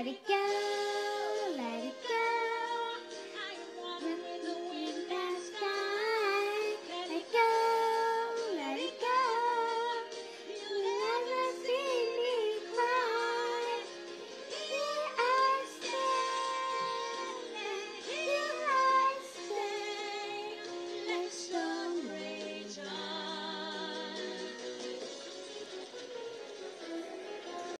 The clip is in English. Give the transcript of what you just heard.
Let it.